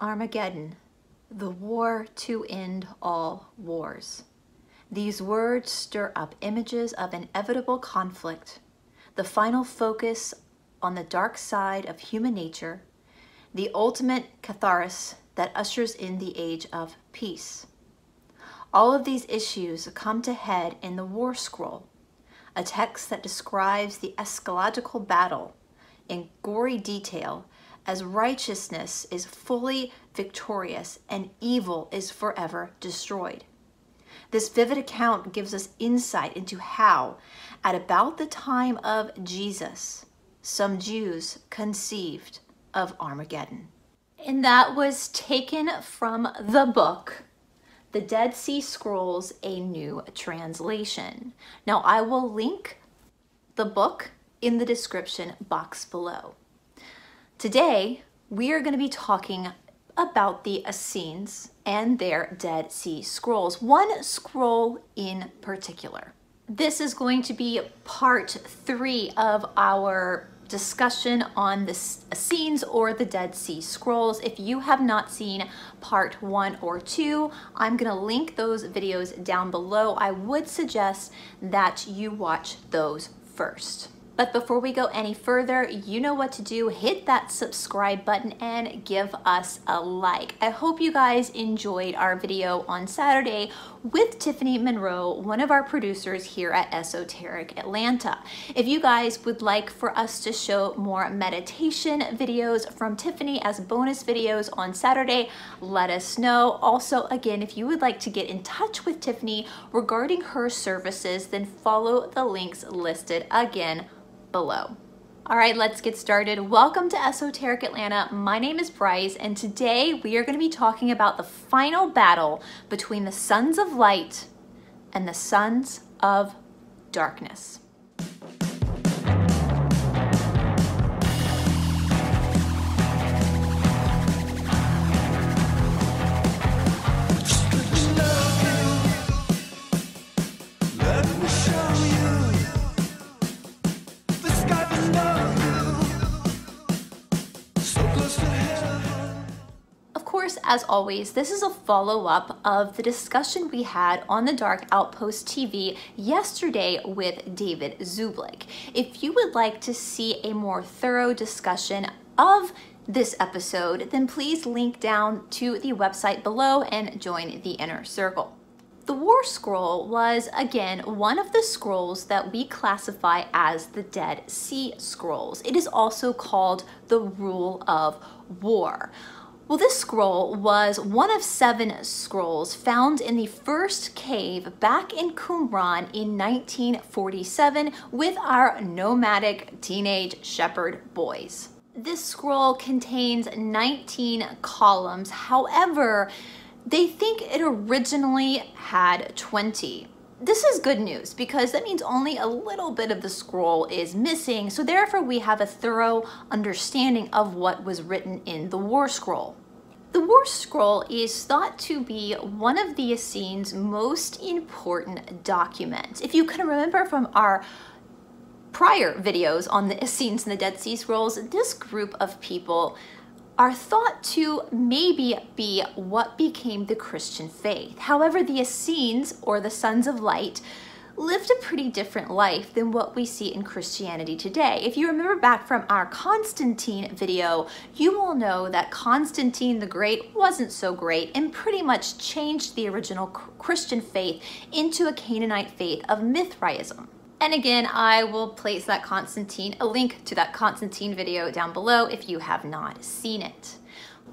Armageddon, the war to end all wars. These words stir up images of inevitable conflict, the final focus on the dark side of human nature, the ultimate catharsis that ushers in the age of peace. All of these issues come to head in the War Scroll, a text that describes the eschatological battle in gory detail as righteousness is fully victorious and evil is forever destroyed. This vivid account gives us insight into how, at about the time of Jesus, some Jews conceived of Armageddon. And that was taken from the book, The Dead Sea Scrolls, A New Translation. Now, I will link the book in the description box below. Today, we are going to be talking about the Essenes and their Dead Sea Scrolls, one scroll in particular. This is going to be part three of our discussion on the Essenes or the Dead Sea Scrolls. If you have not seen part one or two, I'm gonna link those videos down below. I would suggest that you watch those first. But before we go any further, you know what to do. Hit that subscribe button and give us a like. I hope you guys enjoyed our video on Saturday with Tiffany Monroe, one of our producers here at Esoteric Atlanta. If you guys would like for us to show more meditation videos from Tiffany as bonus videos on Saturday, let us know. Also, again, if you would like to get in touch with Tiffany regarding her services, then follow the links listed again below. All right, let's get started. Welcome to Esoteric Atlanta. My name is Brice, and today we are going to be talking about the final battle between the Sons of Light and the Sons of Darkness. As always, this is a follow-up of the discussion we had on the Dark Outpost TV yesterday with David Zublick. If you would like to see a more thorough discussion of this episode, then please link down to the website below and join the inner circle. The War Scroll was, again, one of the scrolls that we classify as the Dead Sea Scrolls. It is also called the Rule of War. Well, this scroll was one of seven scrolls found in the first cave back in Qumran in 1947 with our nomadic teenage shepherd boys. This scroll contains 19 columns. However, they think it originally had 20 this is good news because that means only a little bit of the scroll is missing, so therefore we have a thorough understanding of what was written in the War Scroll. The War Scroll is thought to be one of the Essenes' most important documents. If you can remember from our prior videos on the Essenes and the Dead Sea Scrolls, this group of people are thought to maybe be what became the Christian faith. However, the Essenes, or the Sons of Light, lived a pretty different life than what we see in Christianity today. If you remember back from our Constantine video, you will know that Constantine the Great wasn't so great and pretty much changed the original Christian faith into a Canaanite faith of Mithraism. And again, I will place that Constantine, a link to that Constantine video down below if you have not seen it.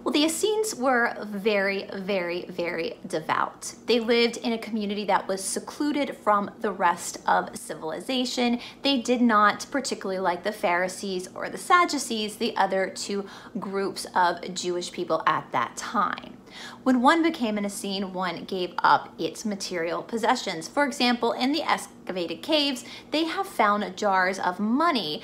Well, the Essenes were very, very, very devout. They lived in a community that was secluded from the rest of civilization. They did not particularly like the Pharisees or the Sadducees, the other two groups of Jewish people at that time. When one became an Essene, one gave up its material possessions. For example, in the excavated caves, they have found jars of money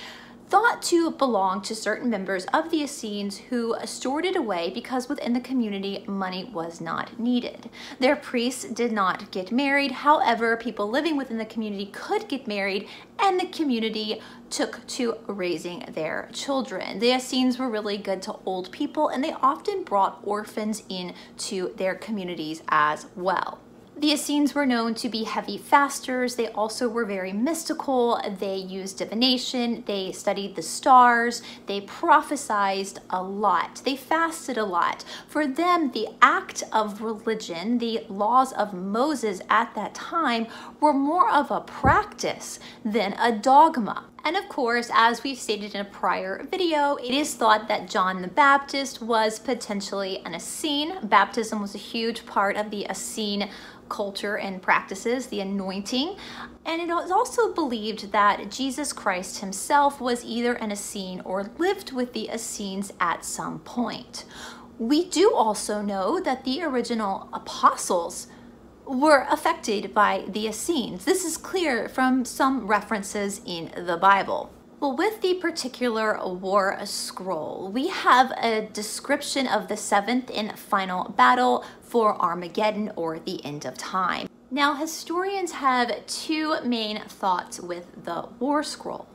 thought to belong to certain members of the Essenes who stored it away because within the community money was not needed. Their priests did not get married, however, people living within the community could get married and the community took to raising their children. The Essenes were really good to old people and they often brought orphans into their communities as well. The Essenes were known to be heavy fasters. They also were very mystical. They used divination. They studied the stars. They prophesized a lot. They fasted a lot. For them, the act of religion, the laws of Moses at that time, were more of a practice than a dogma. And of course, as we've stated in a prior video, it is thought that John the Baptist was potentially an Essene. Baptism was a huge part of the Essene culture and practices, the anointing. And it is also believed that Jesus Christ himself was either an Essene or lived with the Essenes at some point. We do also know that the original apostles were affected by the Essenes. This is clear from some references in the Bible. Well, with the particular war scroll, we have a description of the seventh and final battle for Armageddon or the end of time. Now, historians have two main thoughts with the war scroll.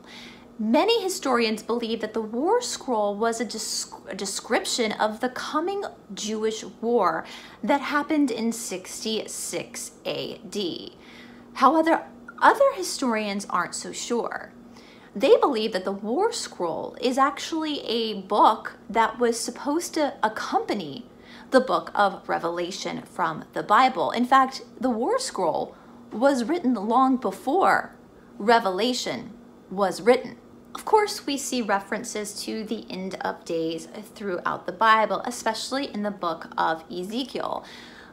Many historians believe that the war scroll was a, a, description of the coming Jewish war that happened in 66 AD. However, other historians aren't so sure they believe that the War Scroll is actually a book that was supposed to accompany the book of Revelation from the Bible. In fact, the War Scroll was written long before Revelation was written. Of course, we see references to the end of days throughout the Bible, especially in the book of Ezekiel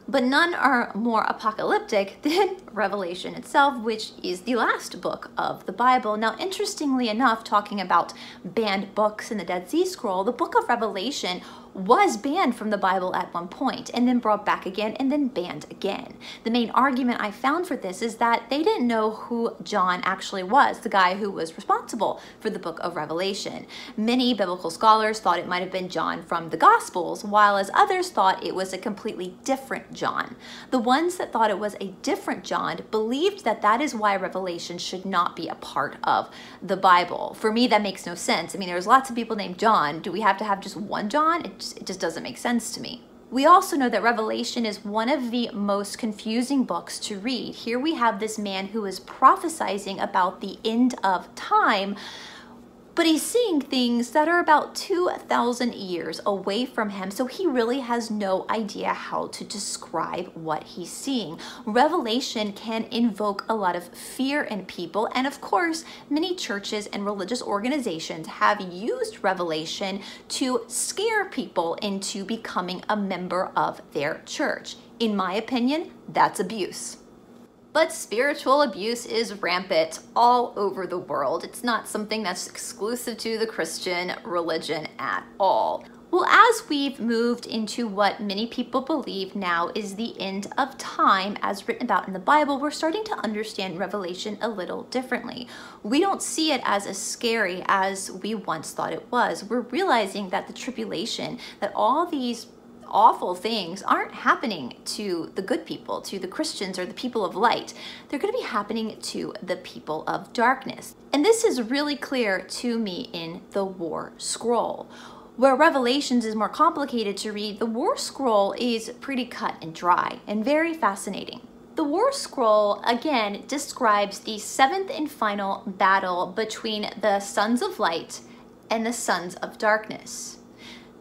but none are more apocalyptic than Revelation itself, which is the last book of the Bible. Now, interestingly enough, talking about banned books in the Dead Sea Scroll, the book of Revelation was banned from the Bible at one point and then brought back again and then banned again. The main argument I found for this is that they didn't know who John actually was, the guy who was responsible for the book of Revelation. Many biblical scholars thought it might have been John from the Gospels, while as others thought it was a completely different John. The ones that thought it was a different John believed that that is why Revelation should not be a part of the Bible. For me, that makes no sense. I mean, there's lots of people named John. Do we have to have just one John? It just, it just doesn't make sense to me. We also know that Revelation is one of the most confusing books to read. Here we have this man who is prophesying about the end of time, but he's seeing things that are about 2,000 years away from him, so he really has no idea how to describe what he's seeing. Revelation can invoke a lot of fear in people, and of course, many churches and religious organizations have used Revelation to scare people into becoming a member of their church. In my opinion, that's abuse. But spiritual abuse is rampant all over the world. It's not something that's exclusive to the Christian religion at all. Well, as we've moved into what many people believe now is the end of time, as written about in the Bible, we're starting to understand Revelation a little differently. We don't see it as as scary as we once thought it was. We're realizing that the tribulation, that all these awful things aren't happening to the good people, to the Christians or the people of light. They're going to be happening to the people of darkness. And this is really clear to me in the War Scroll. Where Revelations is more complicated to read, the War Scroll is pretty cut and dry and very fascinating. The War Scroll, again, describes the seventh and final battle between the Sons of Light and the Sons of Darkness.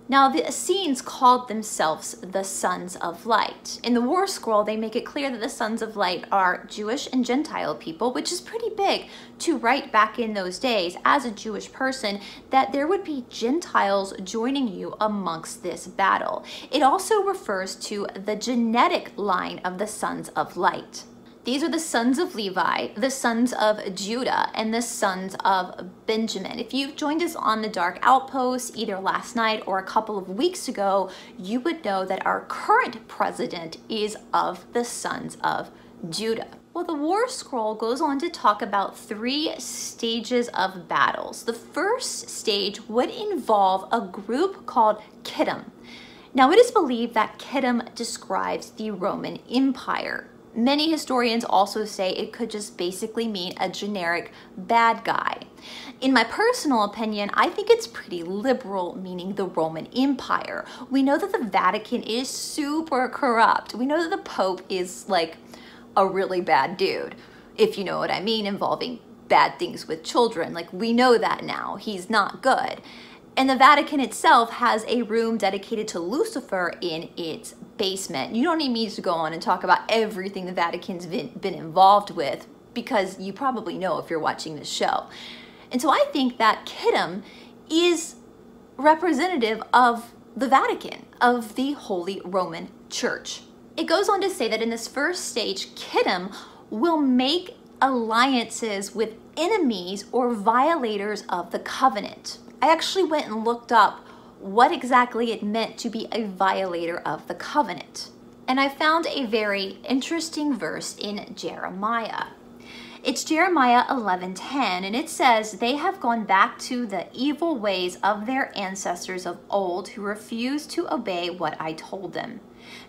Now, the Essenes called themselves the Sons of Light. In the War Scroll, they make it clear that the Sons of Light are Jewish and Gentile people, which is pretty big to write back in those days as a Jewish person that there would be Gentiles joining you amongst this battle. It also refers to the genetic line of the Sons of Light. These are the sons of Levi, the sons of Judah, and the sons of Benjamin. If you've joined us on the Dark Outpost either last night or a couple of weeks ago, you would know that our current president is of the sons of Judah. Well, the War Scroll goes on to talk about three stages of battles. The first stage would involve a group called Kittim. Now, it is believed that Kittim describes the Roman Empire. Many historians also say it could just basically mean a generic bad guy. In my personal opinion, I think it's pretty liberal, meaning the Roman Empire. We know that the Vatican is super corrupt. We know that the Pope is like a really bad dude, if you know what I mean, involving bad things with children. Like, we know that now. He's not good. And the Vatican itself has a room dedicated to Lucifer in its basement. You don't need me to go on and talk about everything the Vatican's been, been involved with because you probably know if you're watching this show. And so I think that Kittim is representative of the Vatican, of the Holy Roman Church. It goes on to say that in this first stage, Kittim will make alliances with enemies or violators of the covenant. I actually went and looked up what exactly it meant to be a violator of the covenant. And I found a very interesting verse in Jeremiah. It's Jeremiah 11:10 and it says they have gone back to the evil ways of their ancestors of old who refused to obey what I told them.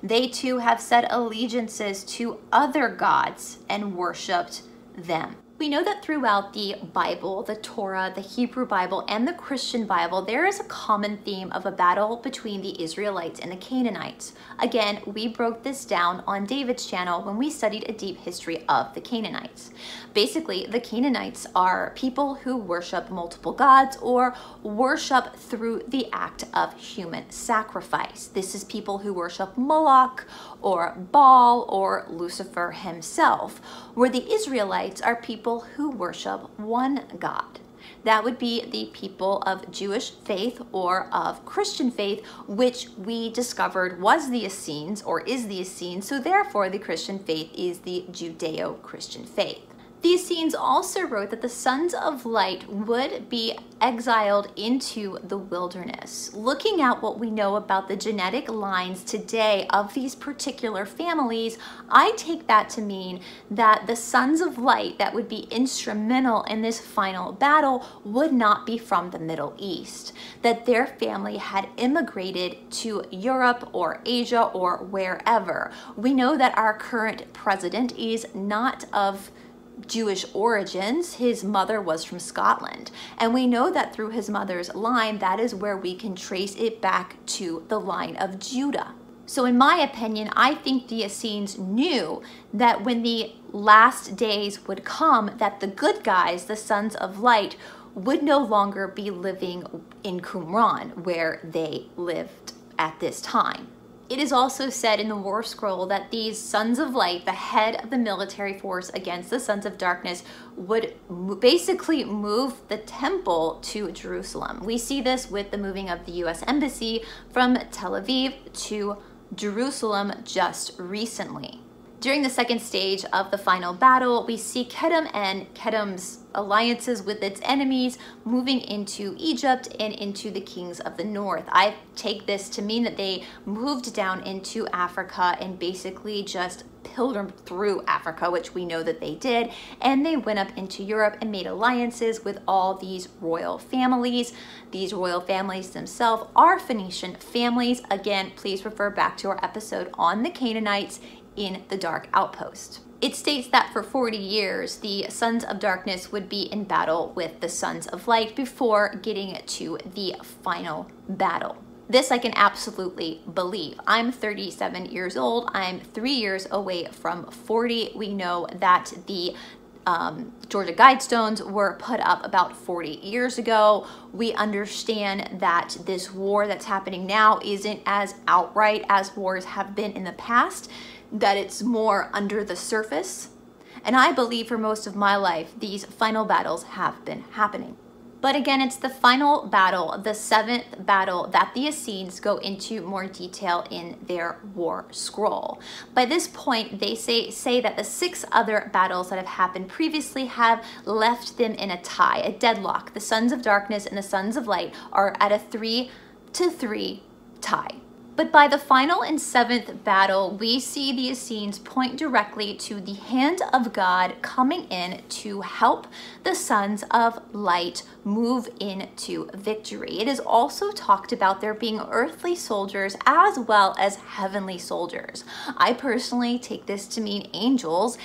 They too have set allegiances to other gods and worshiped them. We know that throughout the Bible, the Torah, the Hebrew Bible, and the Christian Bible, there is a common theme of a battle between the Israelites and the Canaanites. Again, we broke this down on David's channel when we studied a deep history of the Canaanites. Basically, the Canaanites are people who worship multiple gods or worship through the act of human sacrifice. This is people who worship Moloch or Baal or Lucifer himself, where the Israelites are people who worship one God. That would be the people of Jewish faith or of Christian faith, which we discovered was the Essenes or is the Essenes, so therefore the Christian faith is the Judeo Christian faith. The Essenes also wrote that the sons of light would be exiled into the wilderness. Looking at what we know about the genetic lines today of these particular families, I take that to mean that the sons of light that would be instrumental in this final battle would not be from the Middle East, that their family had immigrated to Europe or Asia or wherever. We know that our current president is not of Jewish origins. His mother was from Scotland. And we know that through his mother's line, that is where we can trace it back to the line of Judah. So in my opinion, I think the Essenes knew that when the last days would come, that the good guys, the sons of light, would no longer be living in Qumran, where they lived at this time. It is also said in the War Scroll that these Sons of Light, the head of the military force against the Sons of Darkness, would basically move the temple to Jerusalem. We see this with the moving of the US Embassy from Tel Aviv to Jerusalem just recently. During the second stage of the final battle, we see Kittim and Kittim's alliances with its enemies moving into Egypt and into the kings of the north. I take this to mean that they moved down into Africa and basically just pilgrimed through Africa, which we know that they did, and they went up into Europe and made alliances with all these royal families. These royal families themselves are Phoenician families. Again, please refer back to our episode on the Canaanites in the Dark Outpost. It states that for 40 years, the Sons of Darkness would be in battle with the Sons of Light before getting to the final battle. This I can absolutely believe. I'm 37 years old. I'm three years away from 40. We know that the um, Georgia Guidestones were put up about 40 years ago. We understand that this war that's happening now isn't as outright as wars have been in the past that it's more under the surface. And I believe for most of my life, these final battles have been happening. But again, it's the final battle, the seventh battle, that the Essenes go into more detail in their war scroll. By this point, they say, say that the six other battles that have happened previously have left them in a tie, a deadlock. The Sons of Darkness and the Sons of Light are at a three to three tie. But by the final and seventh battle, we see the Essenes point directly to the hand of God coming in to help the sons of light move into victory. It is also talked about there being earthly soldiers as well as heavenly soldiers. I personally take this to mean angels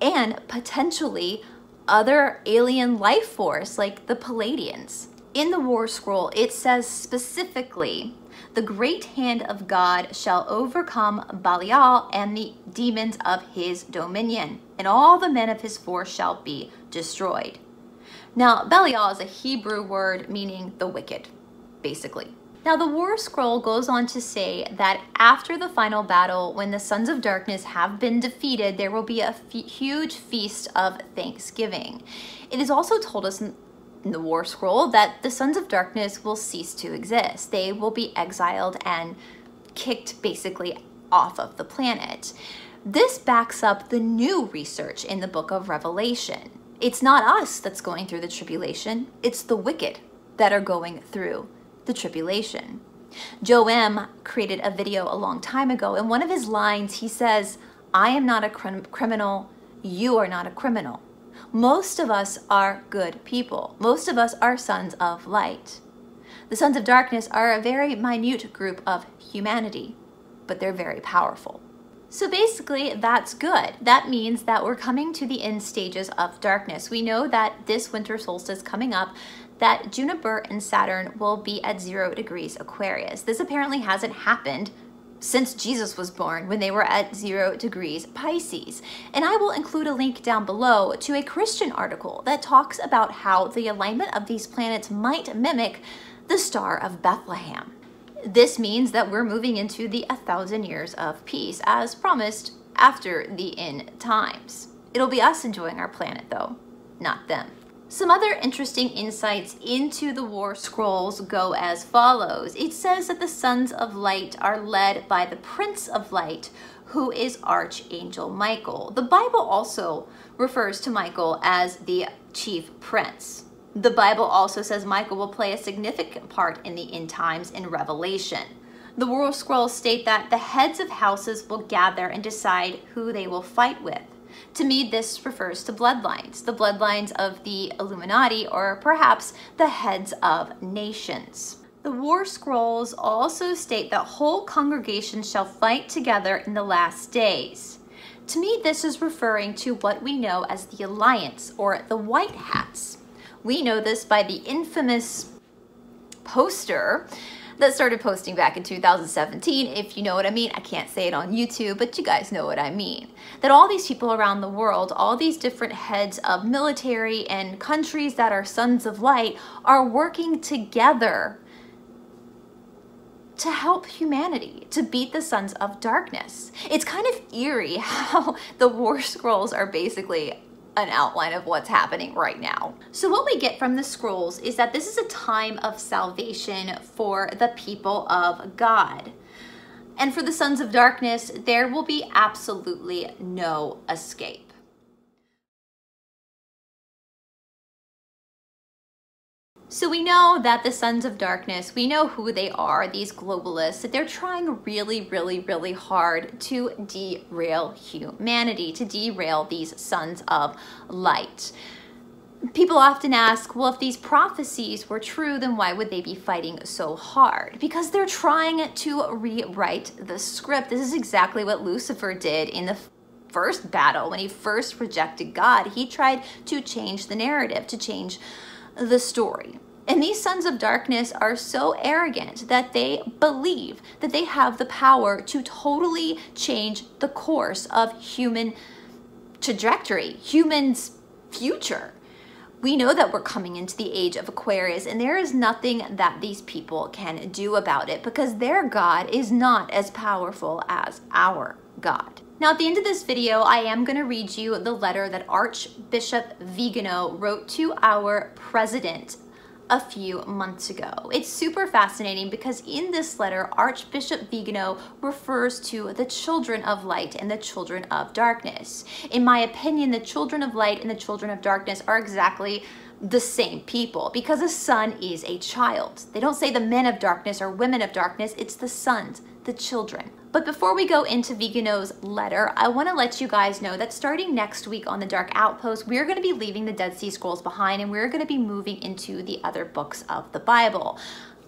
and potentially other alien life force like the Pleiadians. In the War Scroll, it says specifically the great hand of God shall overcome Belial and the demons of his dominion, and all the men of his force shall be destroyed. Now, Belial is a Hebrew word meaning the wicked, basically. Now, the War Scroll goes on to say that after the final battle, when the Sons of Darkness have been defeated, there will be a huge feast of thanksgiving. It is also told us in the War Scroll that the Sons of Darkness will cease to exist. They will be exiled and kicked basically off of the planet. This backs up the new research in the book of Revelation. It's not us that's going through the tribulation, it's the wicked that are going through the tribulation. Joe M created a video a long time ago. In one of his lines, he says, I am not a crim criminal, you are not a criminal. Most of us are good people. Most of us are sons of light. The sons of darkness are a very minute group of humanity, but they're very powerful. So basically, that's good. That means that we're coming to the end stages of darkness. We know that this winter solstice coming up, that Jupiter and Saturn will be at zero degrees Aquarius. This apparently hasn't happened since Jesus was born when they were at zero degrees Pisces. And I will include a link down below to a Christian article that talks about how the alignment of these planets might mimic the Star of Bethlehem. This means that we're moving into the a thousand years of peace as promised after the end times. It'll be us enjoying our planet though, not them. Some other interesting insights into the War Scrolls go as follows. It says that the Sons of Light are led by the Prince of Light, who is Archangel Michael. The Bible also refers to Michael as the Chief Prince. The Bible also says Michael will play a significant part in the end times in Revelation. The War Scrolls state that the heads of houses will gather and decide who they will fight with. To me, this refers to bloodlines, the bloodlines of the Illuminati or perhaps the heads of nations. The War Scrolls also state that whole congregations shall fight together in the last days. To me, this is referring to what we know as the Alliance or the White Hats. We know this by the infamous poster that started posting back in 2017. If you know what I mean, I can't say it on YouTube, but you guys know what I mean. That all these people around the world, all these different heads of military and countries that are sons of light are working together to help humanity, to beat the sons of darkness. It's kind of eerie how the war scrolls are basically an outline of what's happening right now. So what we get from the scrolls is that this is a time of salvation for the people of God. And for the sons of darkness, there will be absolutely no escape. So we know that the Sons of Darkness, we know who they are, these globalists, that they're trying really, really, really hard to derail humanity, to derail these Sons of Light. People often ask, well, if these prophecies were true, then why would they be fighting so hard? Because they're trying to rewrite the script. This is exactly what Lucifer did in the first battle when he first rejected God. He tried to change the narrative, to change the story. And these sons of darkness are so arrogant that they believe that they have the power to totally change the course of human trajectory, humans' future. We know that we're coming into the age of Aquarius, and there is nothing that these people can do about it because their God is not as powerful as our God. Now at the end of this video, I am gonna read you the letter that Archbishop Vigano wrote to our president a few months ago. It's super fascinating because in this letter, Archbishop Vigano refers to the children of light and the children of darkness. In my opinion, the children of light and the children of darkness are exactly the same people because a son is a child. They don't say the men of darkness or women of darkness, it's the sons the children. But before we go into Vigano's letter, I want to let you guys know that starting next week on the Dark Outpost, we're going to be leaving the Dead Sea Scrolls behind and we're going to be moving into the other books of the Bible.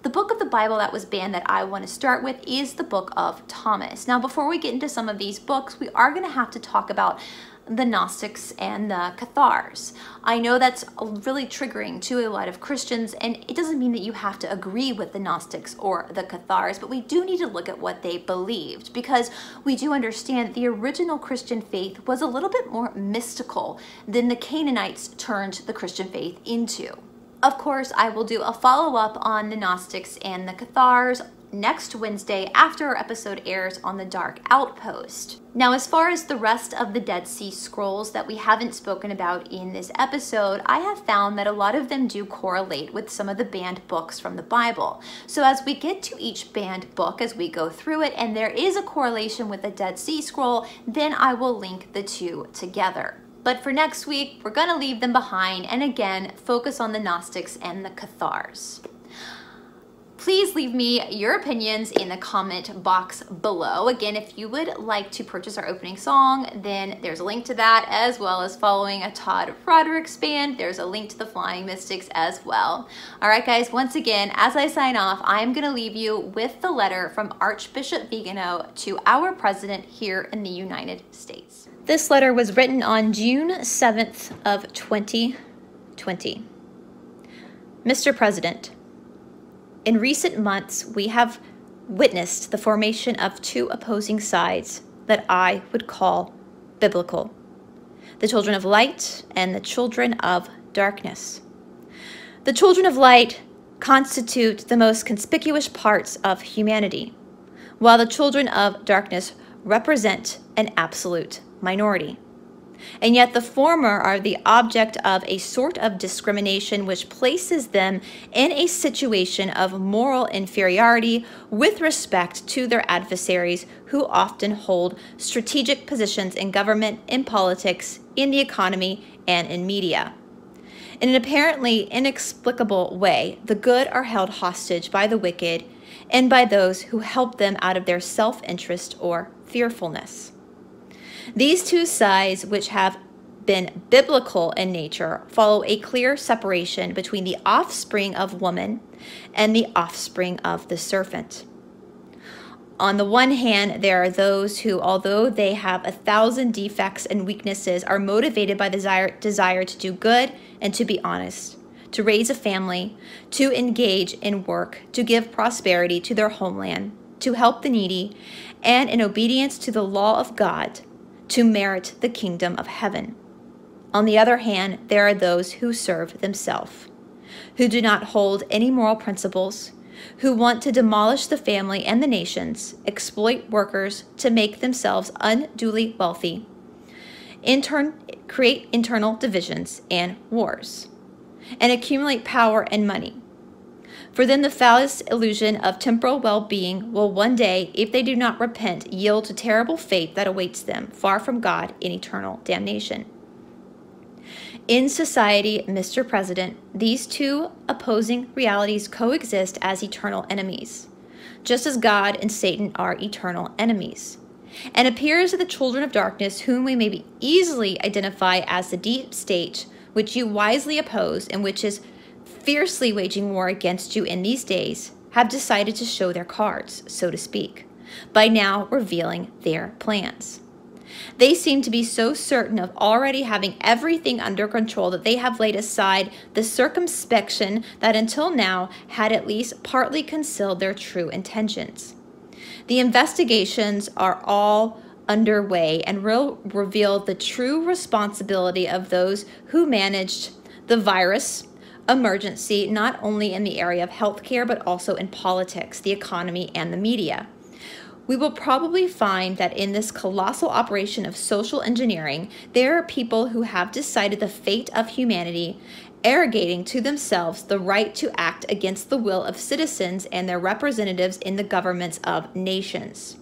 The book of the Bible that was banned that I want to start with is the book of Thomas. Now, before we get into some of these books, we are going to have to talk about the Gnostics and the Cathars. I know that's really triggering to a lot of Christians, and it doesn't mean that you have to agree with the Gnostics or the Cathars, but we do need to look at what they believed because we do understand the original Christian faith was a little bit more mystical than the Canaanites turned the Christian faith into. Of course, I will do a follow-up on the Gnostics and the Cathars next Wednesday after our episode airs on the Dark Outpost. Now, as far as the rest of the Dead Sea Scrolls that we haven't spoken about in this episode, I have found that a lot of them do correlate with some of the banned books from the Bible. So as we get to each banned book, as we go through it, and there is a correlation with the Dead Sea Scroll, then I will link the two together. But for next week, we're going to leave them behind and again, focus on the Gnostics and the Cathars. Please leave me your opinions in the comment box below. Again, if you would like to purchase our opening song, then there's a link to that as well as following a Todd Rodericks band. There's a link to the Flying Mystics as well. All right, guys, once again, as I sign off, I'm going to leave you with the letter from Archbishop Vigano to our president here in the United States. This letter was written on June 7th of 2020. Mr. President, in recent months, we have witnessed the formation of two opposing sides that I would call biblical the children of light and the children of darkness. The children of light constitute the most conspicuous parts of humanity, while the children of darkness represent an absolute minority and yet the former are the object of a sort of discrimination which places them in a situation of moral inferiority with respect to their adversaries who often hold strategic positions in government, in politics, in the economy, and in media. In an apparently inexplicable way, the good are held hostage by the wicked and by those who help them out of their self interest or fearfulness. These two sides, which have been biblical in nature, follow a clear separation between the offspring of woman and the offspring of the serpent. On the one hand, there are those who, although they have a thousand defects and weaknesses, are motivated by the desire, desire to do good and to be honest, to raise a family, to engage in work, to give prosperity to their homeland, to help the needy, and in obedience to the law of God, to merit the kingdom of heaven. On the other hand, there are those who serve themselves, who do not hold any moral principles, who want to demolish the family and the nations, exploit workers to make themselves unduly wealthy, intern, create internal divisions and wars, and accumulate power and money for then the false illusion of temporal well being will one day, if they do not repent, yield to terrible fate that awaits them, far from God in eternal damnation. In society, Mr. President, these two opposing realities coexist as eternal enemies, just as God and Satan are eternal enemies. And appears to the children of darkness, whom we may be easily identify as the deep state, which you wisely oppose, and which is fiercely waging war against you in these days, have decided to show their cards, so to speak, by now revealing their plans. They seem to be so certain of already having everything under control that they have laid aside the circumspection that until now had at least partly concealed their true intentions. The investigations are all underway and will reveal the true responsibility of those who managed the virus, emergency, not only in the area of healthcare, but also in politics, the economy, and the media. We will probably find that in this colossal operation of social engineering, there are people who have decided the fate of humanity, arrogating to themselves the right to act against the will of citizens and their representatives in the governments of nations.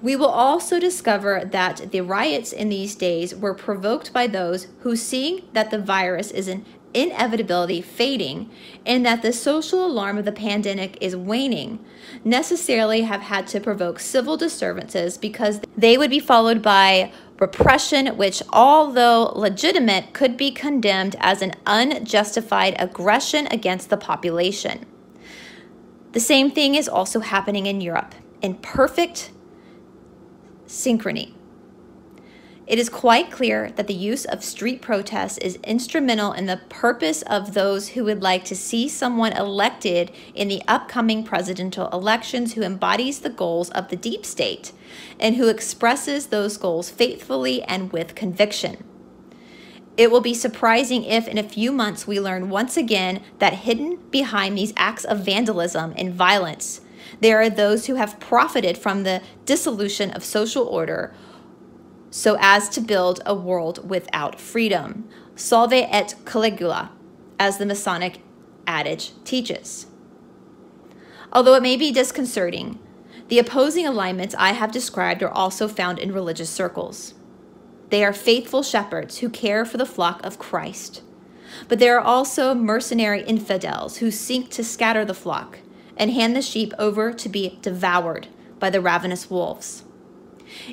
We will also discover that the riots in these days were provoked by those who, seeing that the virus is an inevitability fading and that the social alarm of the pandemic is waning necessarily have had to provoke civil disturbances because they would be followed by repression, which, although legitimate, could be condemned as an unjustified aggression against the population. The same thing is also happening in Europe in perfect synchrony. It is quite clear that the use of street protests is instrumental in the purpose of those who would like to see someone elected in the upcoming presidential elections who embodies the goals of the deep state and who expresses those goals faithfully and with conviction. It will be surprising if, in a few months, we learn once again that hidden behind these acts of vandalism and violence, there are those who have profited from the dissolution of social order so as to build a world without freedom. Solve et Coagula, as the Masonic adage teaches. Although it may be disconcerting, the opposing alignments I have described are also found in religious circles. They are faithful shepherds who care for the flock of Christ. But there are also mercenary infidels who seek to scatter the flock and hand the sheep over to be devoured by the ravenous wolves.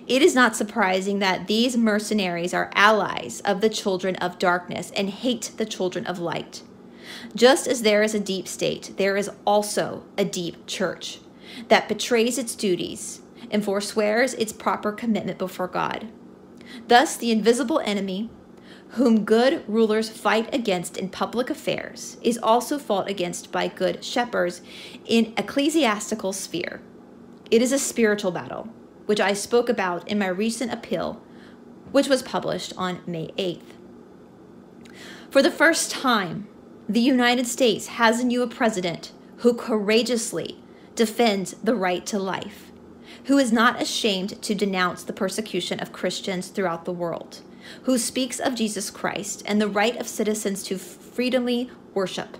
It is not surprising that these mercenaries are allies of the children of darkness and hate the children of light. Just as there is a deep state, there is also a deep church that betrays its duties and forswears its proper commitment before God. Thus, the invisible enemy, whom good rulers fight against in public affairs, is also fought against by good shepherds in ecclesiastical sphere. It is a spiritual battle which I spoke about in my recent appeal, which was published on May 8th. For the first time, the United States has a new president who courageously defends the right to life, who is not ashamed to denounce the persecution of Christians throughout the world, who speaks of Jesus Christ and the right of citizens to freely worship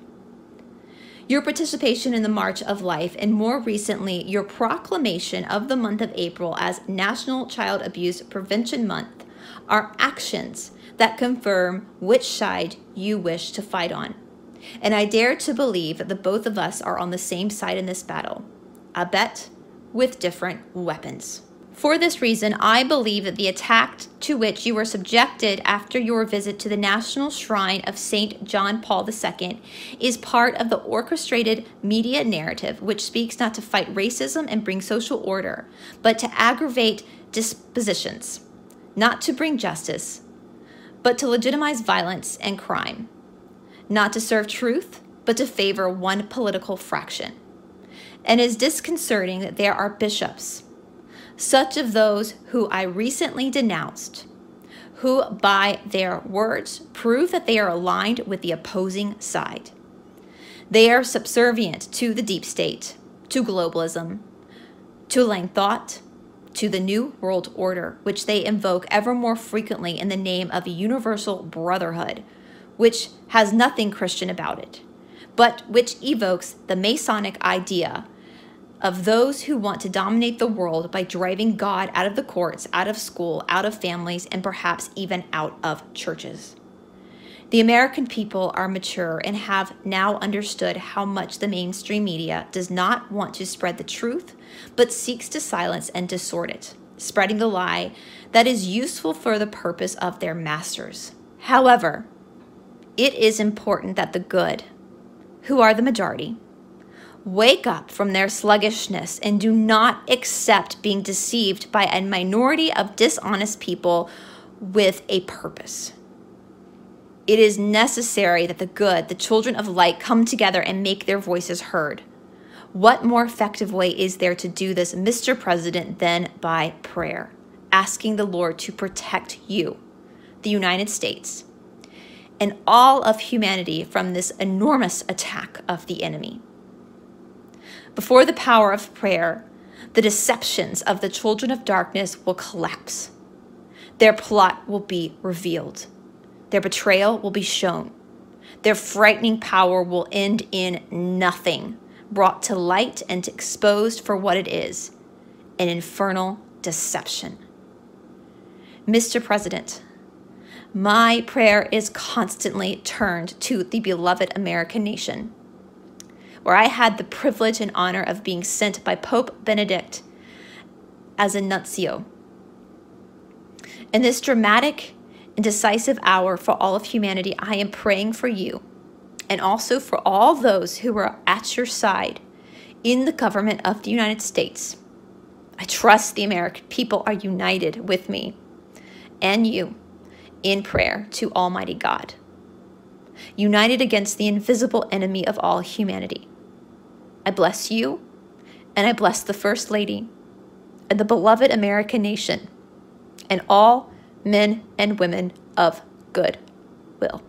your participation in the March of Life, and more recently, your proclamation of the month of April as National Child Abuse Prevention Month are actions that confirm which side you wish to fight on. And I dare to believe that the both of us are on the same side in this battle, I bet with different weapons. For this reason, I believe that the attack to which you were subjected after your visit to the National Shrine of St. John Paul II is part of the orchestrated media narrative which speaks not to fight racism and bring social order, but to aggravate dispositions, not to bring justice, but to legitimize violence and crime, not to serve truth, but to favor one political fraction. And it is disconcerting that there are bishops such of those who I recently denounced, who by their words prove that they are aligned with the opposing side. They are subservient to the deep state, to globalism, to Lang thought, to the New World Order, which they invoke ever more frequently in the name of a universal brotherhood, which has nothing Christian about it, but which evokes the Masonic idea of those who want to dominate the world by driving God out of the courts, out of school, out of families, and perhaps even out of churches. The American people are mature and have now understood how much the mainstream media does not want to spread the truth, but seeks to silence and distort it, spreading the lie that is useful for the purpose of their masters. However, it is important that the good, who are the majority, Wake up from their sluggishness and do not accept being deceived by a minority of dishonest people with a purpose. It is necessary that the good, the children of light, come together and make their voices heard. What more effective way is there to do this, Mr. President, than by prayer, asking the Lord to protect you, the United States, and all of humanity from this enormous attack of the enemy? Before the power of prayer, the deceptions of the children of darkness will collapse. Their plot will be revealed. Their betrayal will be shown. Their frightening power will end in nothing, brought to light and exposed for what it is an infernal deception. Mr. President, my prayer is constantly turned to the beloved American nation, where I had the privilege and honor of being sent by Pope Benedict as a nuncio. In this dramatic and decisive hour for all of humanity, I am praying for you and also for all those who are at your side in the government of the United States. I trust the American people are united with me and you in prayer to Almighty God, united against the invisible enemy of all humanity. I bless you, and I bless the First Lady and the beloved American nation and all men and women of good will.